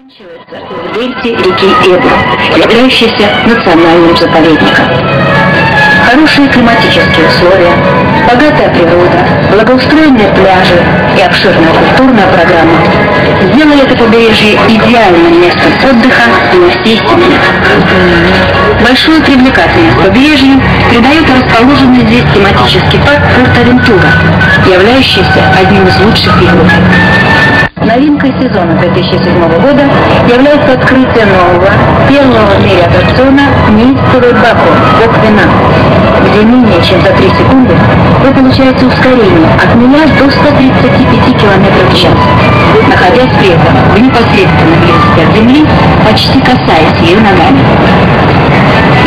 заканчивается в дельте реки Эбу, являющейся национальным заповедником. Хорошие климатические условия, богатая природа, благоустроенные пляжи и обширная культурная программа сделали это побережье идеальным местом отдыха для всей семьи. Большую привлекательность побережью придает расположенный здесь тематический парк Порт-Авентура, являющийся одним из лучших в Европе. Новинкой сезона 2007 года является открытие нового, первого в мире аттракциона «Неистовый Баку» «Бог вина», где менее чем за 3 секунды вы получаете ускорение от 0 до 135 км в час, находясь при этом в непосредственной близости от земли, почти касаясь ее ногами.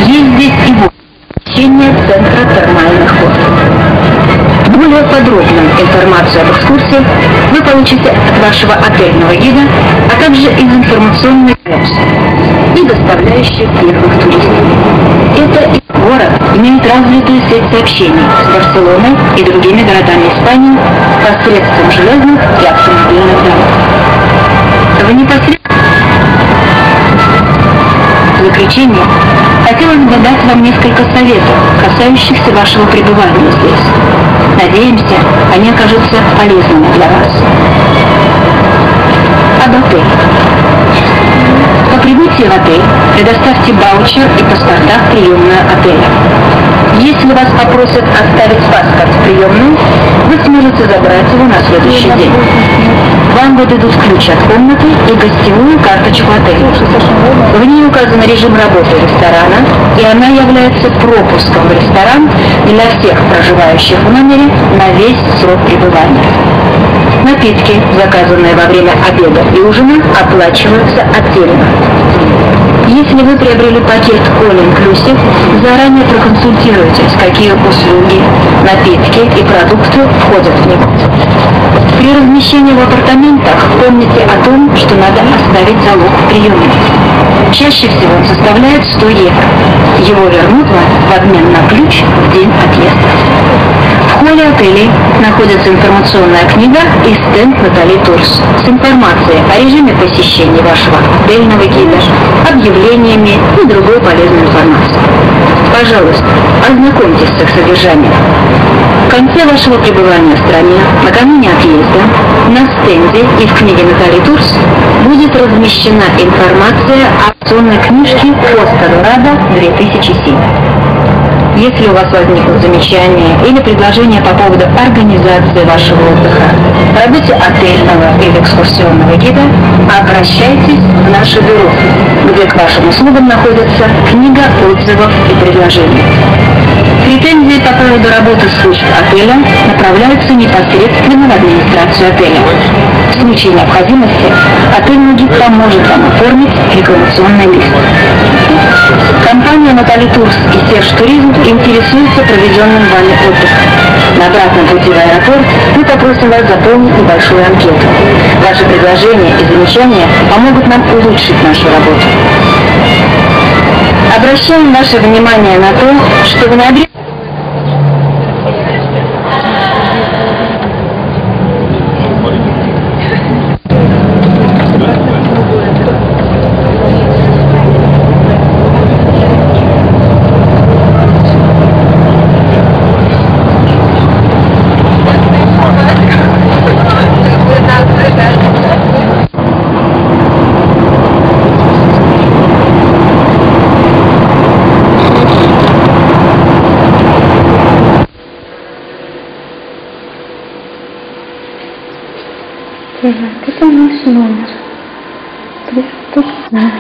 Есть здесь и посещение центра термальных вод. Более подробную информацию об экскурсии вы получите от вашего отельного гида, а также из информационной и доставляющих первых туристов. Это город имеет развитую сеть сообщений с Барселоной и другими городами Испании посредством железных и автомобильных дорог. В непосредственности в заключение хотелось бы дать вам несколько советов, касающихся вашего пребывания здесь. Надеемся, они окажутся полезными для вас. Об отеле. По прибытии в отель предоставьте баучер и паспорта в приемную отеля. Если вас попросят оставить паспорт в приемную, вы сможете забрать его на следующий день. Вам выдадут ключ от комнаты и гостевую карточку отеля. В ней указан режим работы ресторана, и она является пропуском в ресторан для всех проживающих в номере на весь срок пребывания. Напитки, заказанные во время обеда и ужина, оплачиваются отдельно. Если вы приобрели пакет All Inclusive, заранее проконсультируйтесь, какие услуги, напитки и продукты входят в него. При размещении в апартаментах помните о том, что надо оставить залог в приемной. Чаще всего он составляет 100 евро. Его вернут вам в обмен на ключ в день отъезда. Холле отелей находится информационная книга и стенд Натали Турс с информацией о режиме посещения вашего отельного гида, объявлениями и другой полезной информацией. Пожалуйста, ознакомьтесь с их содержанием. В конце вашего пребывания в стране, накануне отъезда, на стенде и в книге Натали Турс будет размещена информация о акционной книжке «Коста Дорадо 2007». Если у вас возникнут замечания или предложения по поводу организации вашего отдыха, работе отельного или экскурсионного гида, обращайтесь в наше бюро, где к вашим услугам находится книга отзывов и предложений. Претензии по поводу работы служб отеля направляются непосредственно в администрацию отеля. В случае необходимости отельный гид поможет вам оформить рекламационный лист. Компания Натали Турс и Серж Туризм интересуется проведенным вами отдыхом. На обратном пути в аэропорт мы попросим вас заполнить небольшую анкету. Ваши предложения и замечания помогут нам улучшить нашу работу. Обращаем ваше внимание на то, что в ноябре Так, это наш номер. Приступно.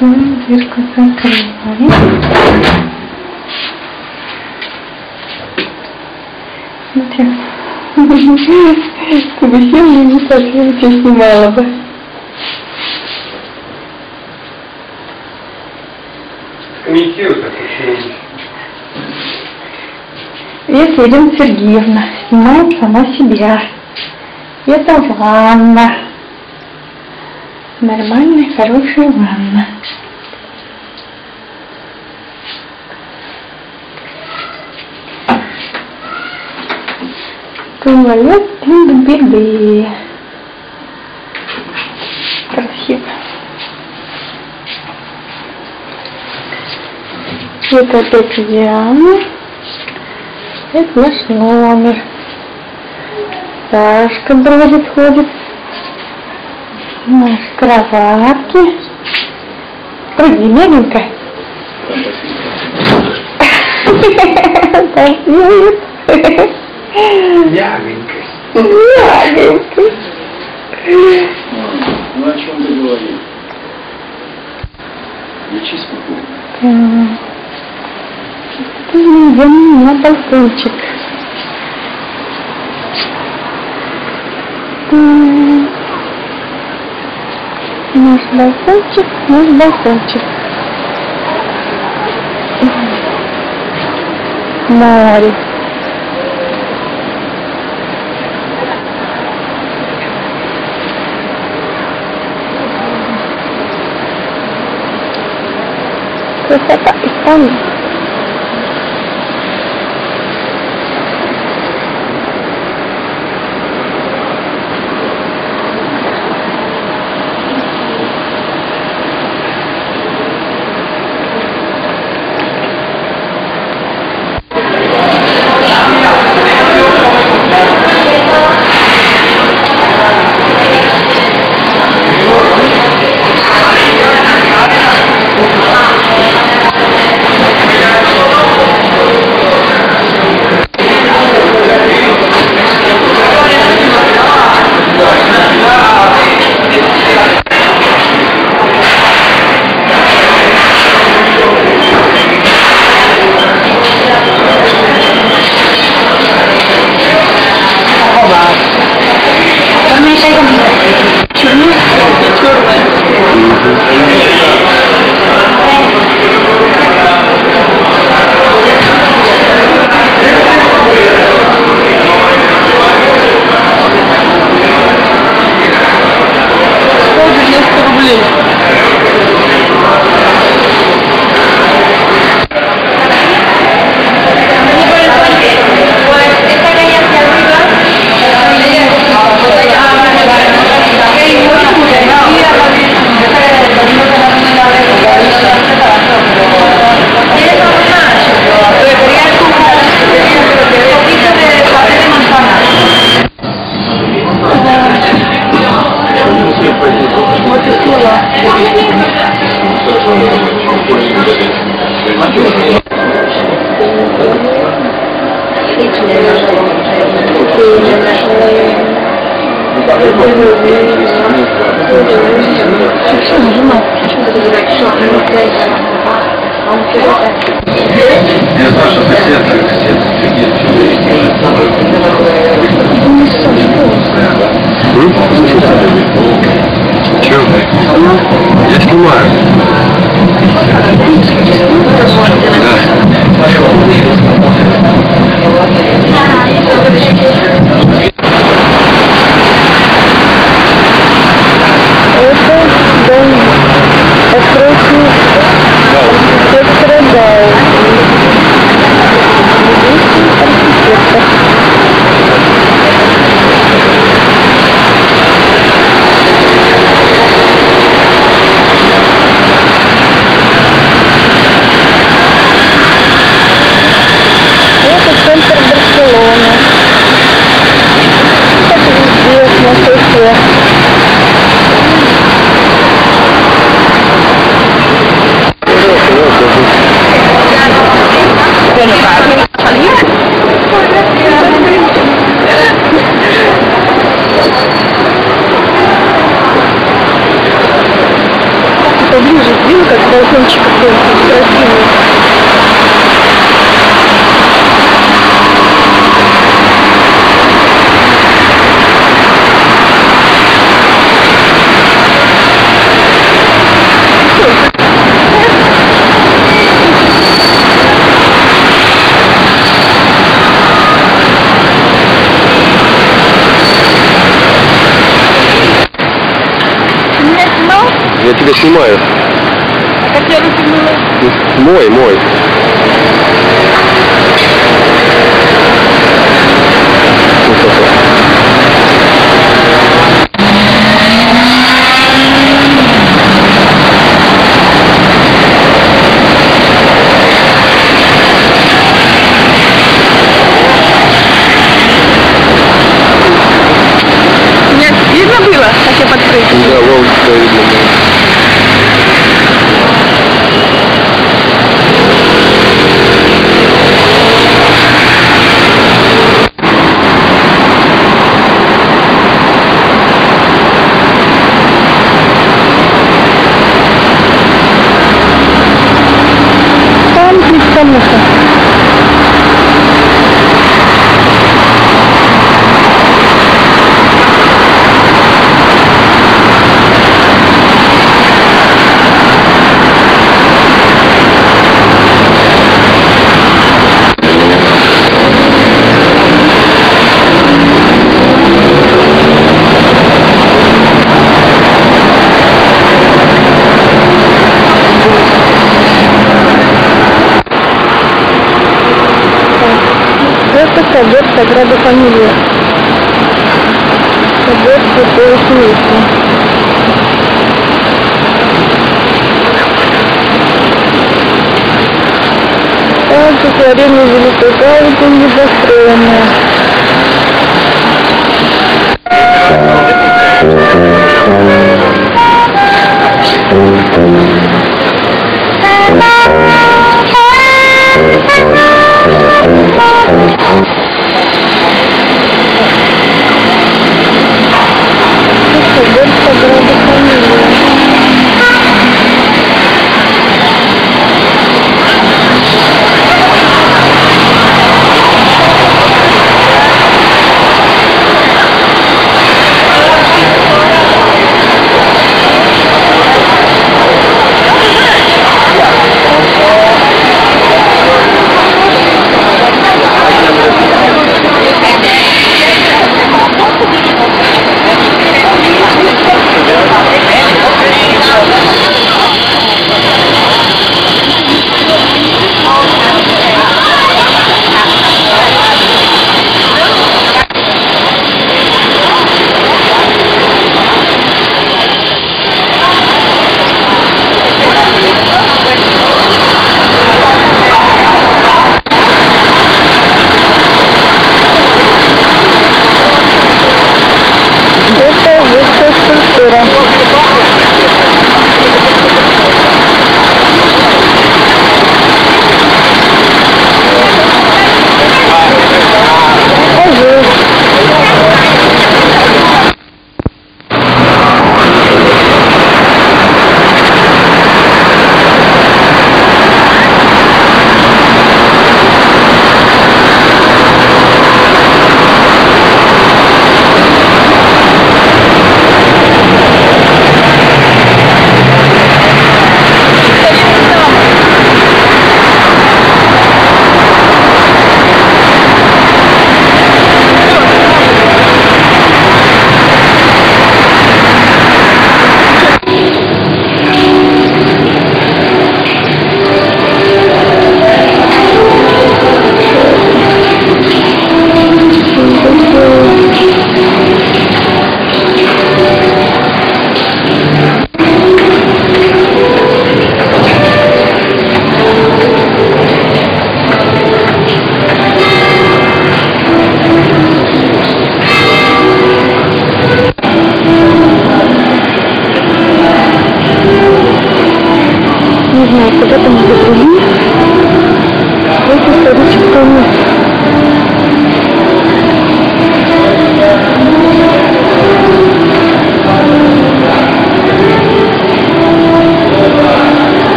Ну, дверка закрыла. Смотри. Ты бы сел и не так, я тебя снимала бы. комментируй так Ирина Сергеевна снимает сама себя. Это ванна. Нормальная, хорошая ванна. Самолет бинды Красиво. Это опять Диана. Это наш номер. Сашка бродит, ходит. Наши кроватки. Прыгни, мягенько. Спасибо. Мягенько. Мягенько. Ну о чем ты говорил? Лечи спокойно. Идем на балкончик. Наш балкончик, наш балкончик. Море. Красота Испании. Я Muy, muy. Саграда Фамилия. Собор Святого Семейства. Также творение Великой Павлики недостроенное.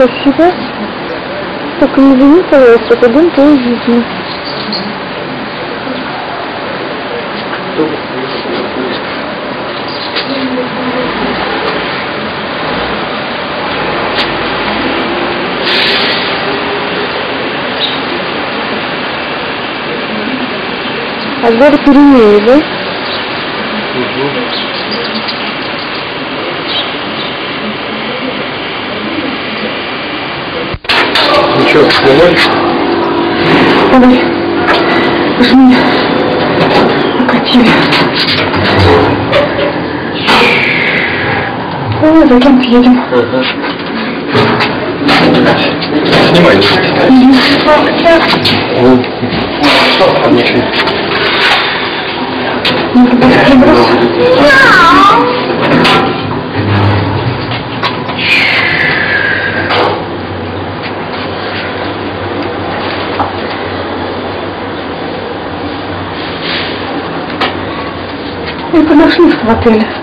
Спасибо. Только не извини, пожалуйста, пойдем твою жизнь. А город перемене, да? Ну что, снимай? Давай. Уж меня окатили. Ой, за кем едем? Снимай. Ну, ничего. Это нашли в отеле.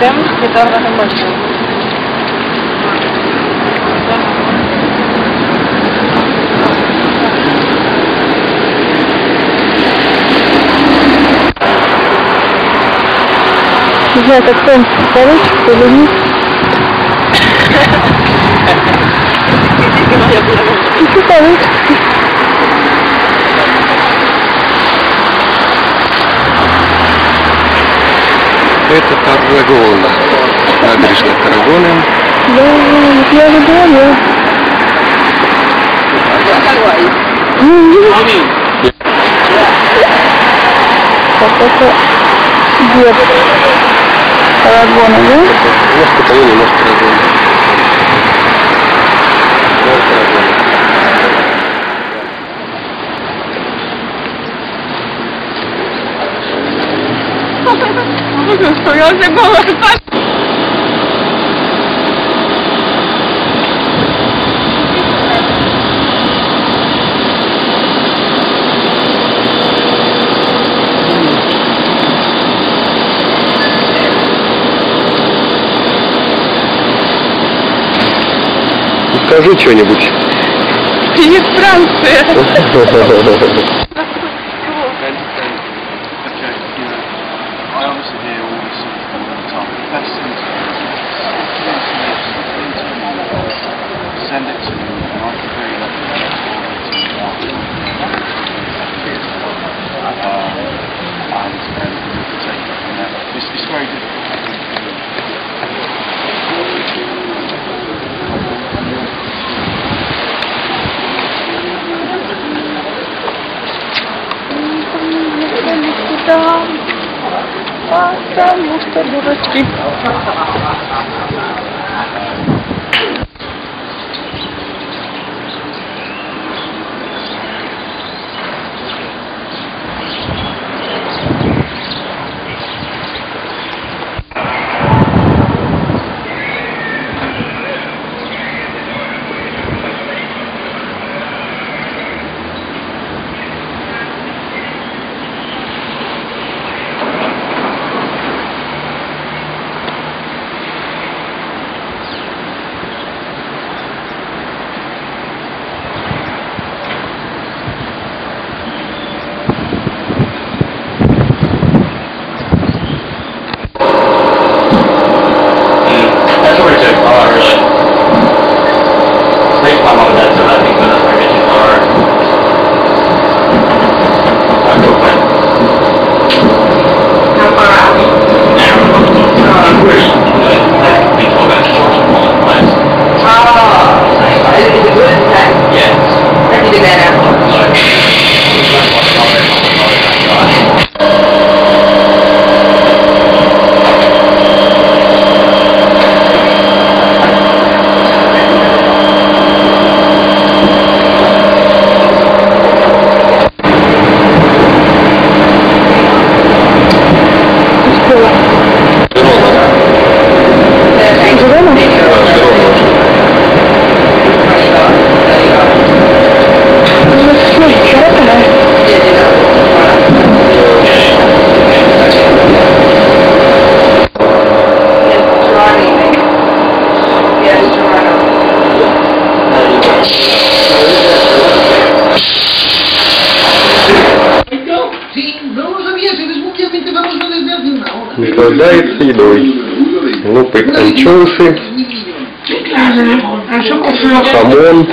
temps que tardes en baixar. Не знаю, как темп хорош или нет. Ты хорош. это Таррагона. Набережная Таррагоны. Да, вот я же говорю. Так, это дед Таррагона, да? Может, Каталония, может, Таррагона. Вспомнился голос. Скажи что-нибудь. Иностранцы. Избавляется едой. Ну, Лопает анчоусы. Хамон,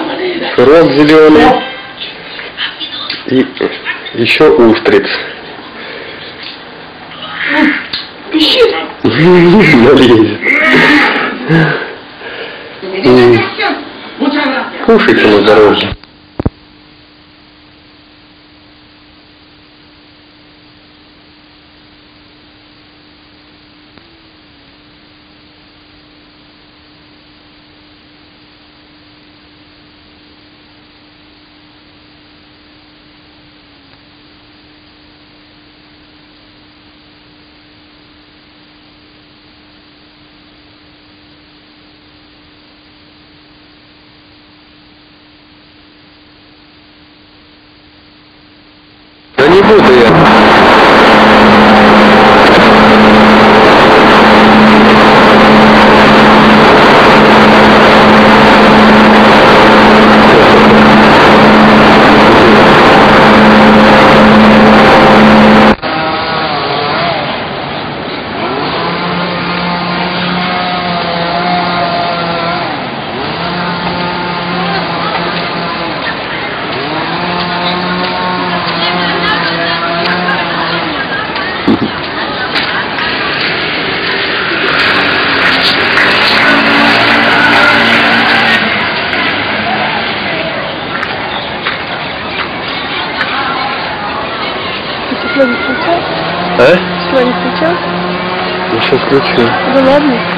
сырок зеленый. И еще устриц. Налезет. Кушайте на здоровье. Включал? Еще кручу. Да ладно.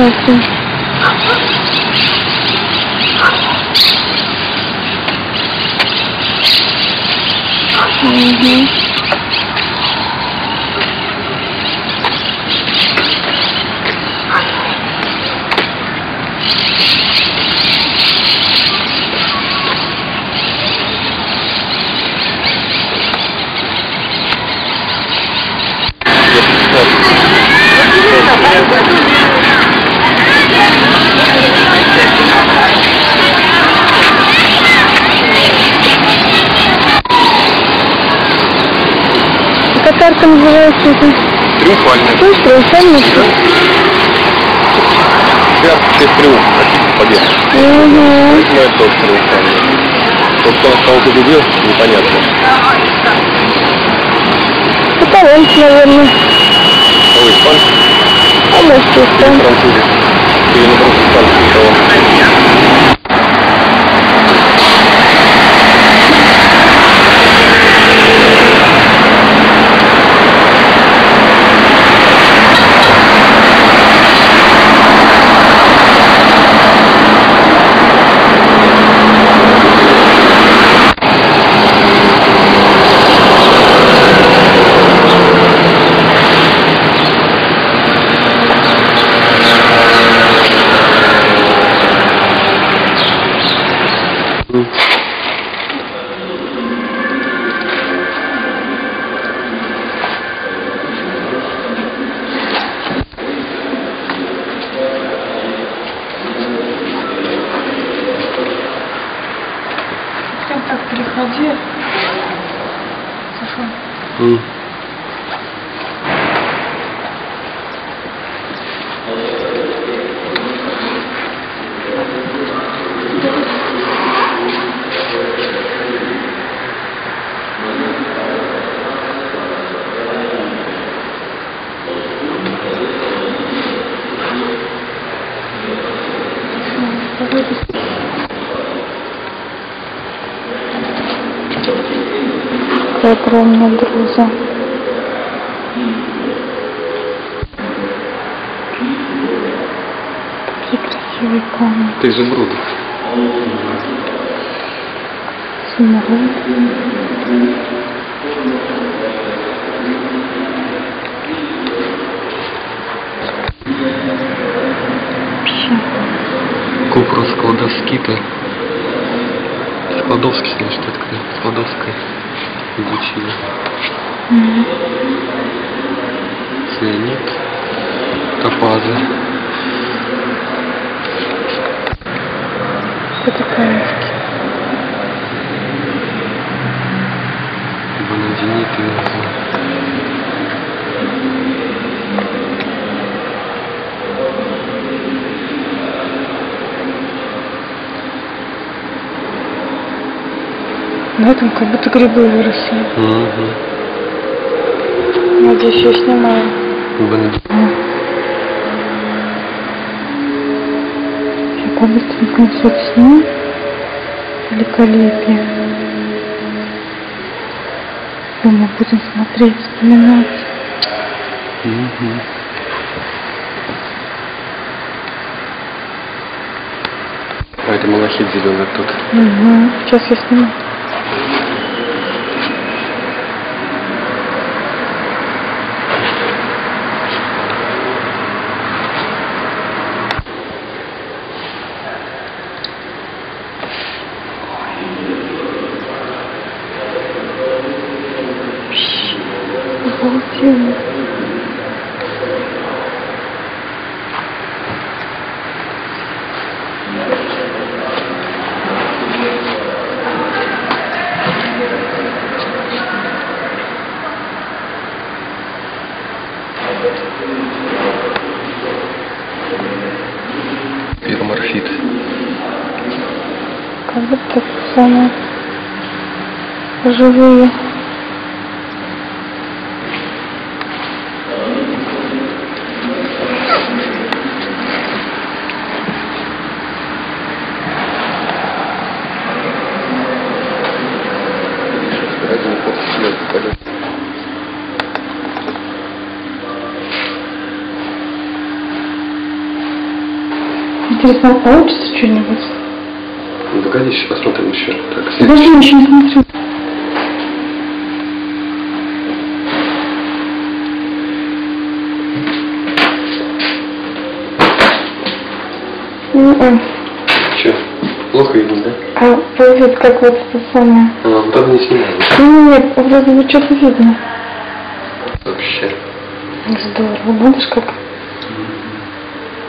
Посмотрим. Угу. Катарка называется это. Триумфальный. Ну, триумфальный. Связки триумф. Победа. Угу. Ну, это тоже триумфальный. То, что он кого победил, непонятно. Каталонцы, наверное. А вы испанцы? А может, и там. Французы? Или наоборот, испанцы? Кого? Там так переходи. М. Это у меня друзья. Такие красивые камни. Это изумруд. Изумруд. Купра Складовскита. Складовский, значит, открыт. Складовская. Изучили. Цианид. Топазы. Это камешки. Банадиниты. На этом как будто грибы выросли. Угу. Надеюсь, я снимаю. Банадиниты. По-быстренькому сниму. Великолепие. Думаю, будем смотреть, вспоминать. А это малахит зеленый тут. Угу. Сейчас я сниму. Обалденно. Пироморфит. Как будто самые живые. Интересно, а получится что-нибудь? Ну погоди, сейчас посмотрим еще. Так, Подожди, я еще не смотрю. Выглядит как вот это самое. Вот это не. Ну, Нет, вроде бы что-то видно. Вообще. Здорово, знаешь как?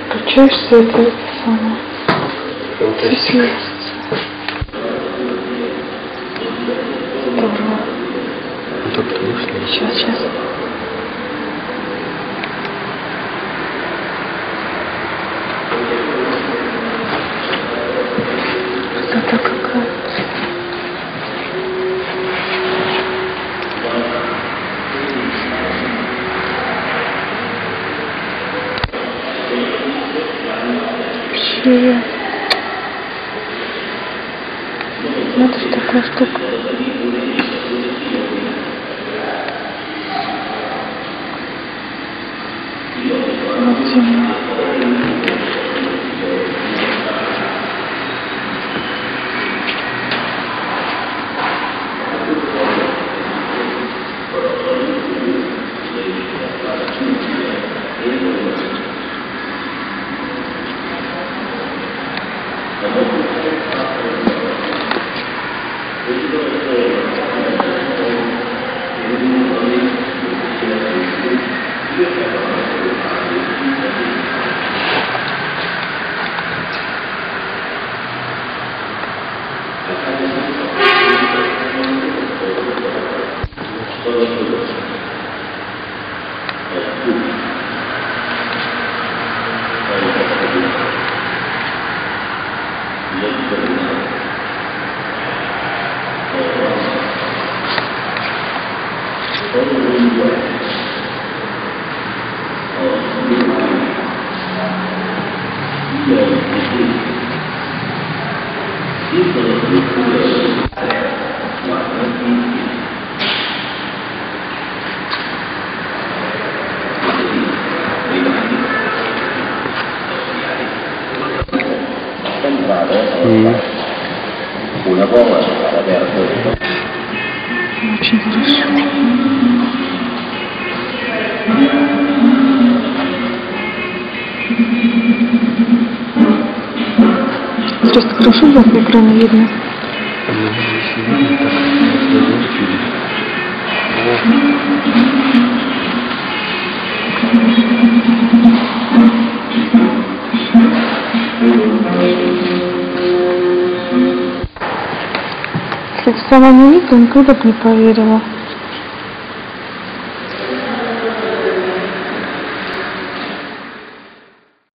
Включаешься, это, это самое. Фантастика. Здорово. Ну потому что... Сейчас, сейчас. Вообще. Ну, это такая штука. todos los Видела, никогда бы не поверила.